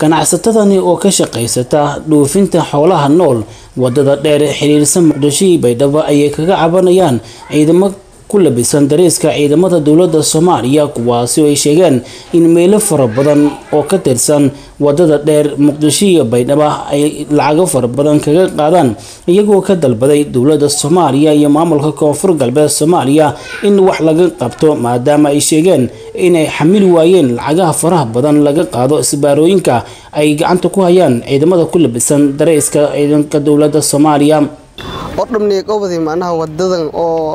ganacsatadani oo ka shaqaysata dhoofinta xoolaha nool waddada dheer xiriirsan muqdisho iyo baydhabo ayay kaga cabanayaan ciidamo ku labisan dariiska ciidamada dowladda soomaaliya kuwaasi oo ay sheegeen in meelo fara badan oo ka tirsan waddada dheer muqdisho iyo baydhabo ay lacago fara badan kaga qaadaan iyagoo ka dalbaday dowladda soomaaliya iyo maamulka koonfur galbeed soomaaliya in wax laga qabto maadaama ay sheegeen inay xamili waayeen lacagaha faraha badan laga qaado isbaarooyinka ay gacanta ku hayaan ciidamada ku labisan dariiska ciidanka dowladda soomaaliya ordhabniiqobadi macnaha wadadan oo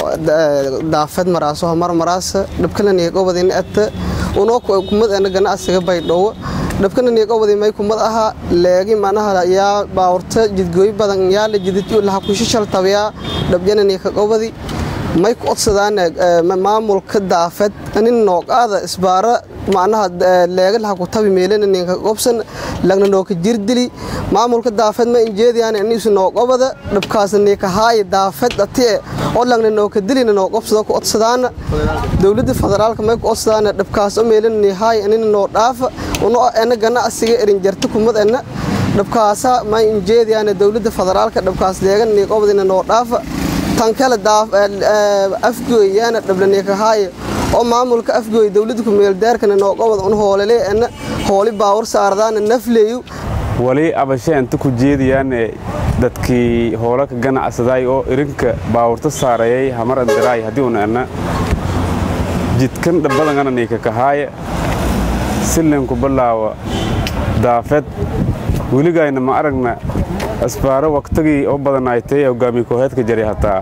daafeed maraaso homar maraasa dhabkana niiqobadin ata unoo kumad ana ganacsiga baydhowo dhabkana niiqobadi may kumad aha leegi macnaha yaa baawurta jidgooy badan yaalla jidid laha kushishal tabiyaa dhabjana niiqobadi may ku odsadaan maamulka daafed nin nooqaada isbaara macnaha leega laha ku tabi meelana ninka qobsan lagna nooka jirdili. Maamulka daafed ma injeediyaan anisu nooqobada dhabkaasna ninka haaya daafed atie oo lagna nooka dilina noo qobsado ku odsadaana dowladda federaalka may ku odsadaana dhabkaas oo meelana ni haaya anina noo dhaafa uno ana ganacsiga erin jarta kumad ana dhabkaasa ma injeediyaan dowladda federaalka dhabkaas leega niiqobadina noo dhaafa tan kale afgooyaana dhablanikahaaya oo maamulka afgooy dowladda kumeeldeerkana nooqobad un hoolele ana hooli baawar saardaana nafleeyu. Wali abashe inta ku jeediyaane dadkii hoola ka ganacsaday oo irinka baawurta saarayay hamar andaraay haddii una ana jidkan dhabbadangana niika kahaaya silinku balaawa daafed weligayna ma aragna asbaaro waktagii oo badanaaytay hogaamiye kooxeedka jaray hataa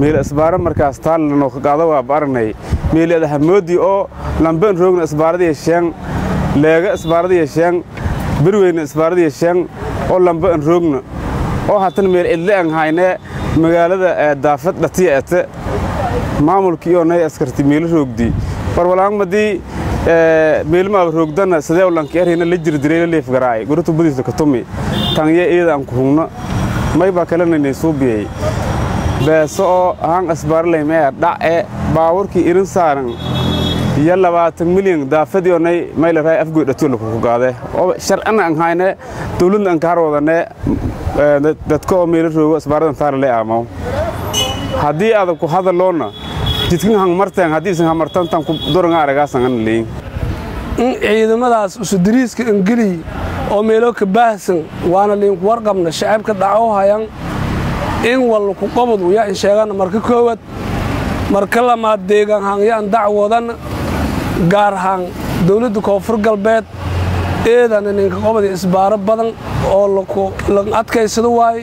meel asbaaro markaas taallanoo ka qaada waa baragnay meel adahamoodii oo lamben roogna asbaaradiya sheeng leega asbaaradiya sheeng berweyna asbaaradiya sheeng oo lambe an roogna. Oo hatan meel cidle an haynee magaalada daafad dhatiya ete. Maamulkii oo nay askarti meelo roogdi. Barwalaangmadii meelmaaba roogdana sidee lanki erhina la jirdiray la leefgaraay gurutu budiisa katumi tangye iyada aan ku hungno may baa kalananay suubiyey beeso oo haan asbaarlay mee dhacee baawurkii irin saaran. Iyo labaatan milyan daafadii onay maylaraa afgoy dhatiyo lakuku gaade oo sharcina an hayne dowladna an kaar wadane dadka oo meelo roogo asbaaradan taara le aamaw. Haddii adag ku hadaloona jidkan hangmarteen haddii isan hamartantan ku duranga aragaasan an leeyin in ciidamadaas usudiriiska ingiliy oo meelo ka baahsan waana liinku warqabna shacabka dhaco hayan in walku qobod uya in sheegana marka koowad marka lamaad deegaan hangyaan dacwodan gaar ahaan dowladda koonfur galbeed eedana ninka qobodi isbaaro badan oo lan adkaysado waaye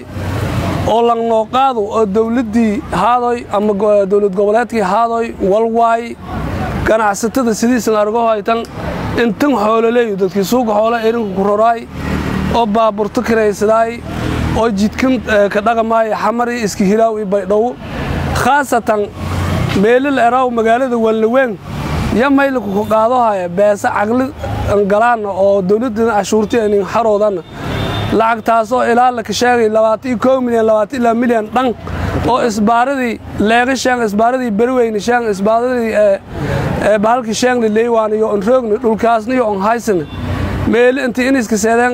oo lang nooqaado oo dowladdii haadoy ama dowlad goboleedkii haadoy wal waay ganacsatada sidiisan argo haytan intan xoololeeyu dadkii suuqa xoola erinka ku roraay oo baaburto kiraysadaay oo jidkan ka dhaqamaaya xamari iska hiraaw i baydhow. Khaasatan meelil eraw magaalada walnaweyn ya mayliku ku qaadohaya beesa caqli galaanna oo dowladdana cashuurti nin xaroodanna lacagtaasoo ilaa laka sheegay milyan milyan dhan oo isbaaradii leega sheeng isbaaradii berweyne sheeng isbaaradii bahalkii sheengli leywaan iyo on roogni dhulkaasna iyo on haysana meeli intii iniska seedeen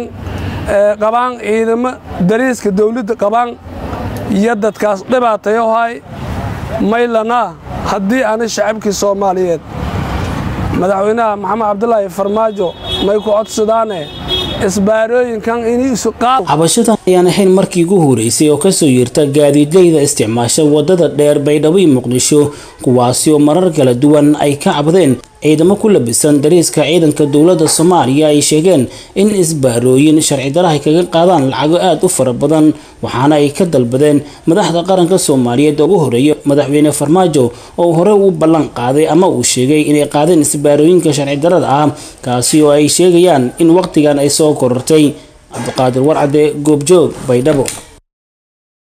qabaan ciidamo dariiska dawladda qabaan iyo dadkaas dhibaatayo hay maylanaa haddii ana shacabkii soomaaliyeed. Madaxweynaha maxamed cabdulaahi farmaajo may ku codsadaane isbaarooyinkan iniisu qaad. Cabashadan ayaan ahayn markii ugu horeysay oo ka soo yeerta gaadiidleyda isticmaasha waddada dheer baydhabo iyo muqdisho kuwaasi oo marar kala duwan ay ka cabdeen ciidamo ku labisan dariiska ciidanka dowladda soomaaliya ay sheegeen in isbaarooyin sharci daraha ay kaga qaadaan lacago aada u fara badan waxaana ay ka dalbadeen madaxda qaranka soomaaliyeed oo ugu horreeya madaxweyne farmaajo oo hore u ballan qaaday ama uu sheegay inay qaadeen isbaarooyinka sharci darada ah kaasi oo ay sheegayaan in waqtigan ay soo korortay cabdiqaadir warcade goobjoog baydhabo